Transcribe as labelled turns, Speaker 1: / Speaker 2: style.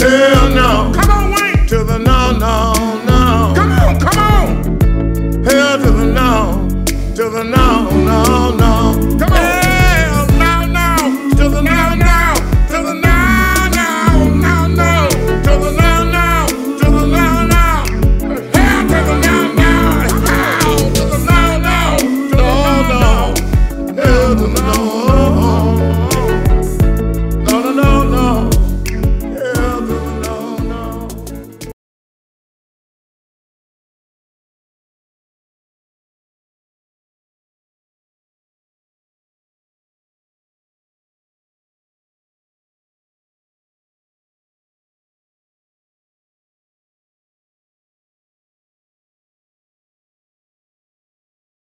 Speaker 1: Hell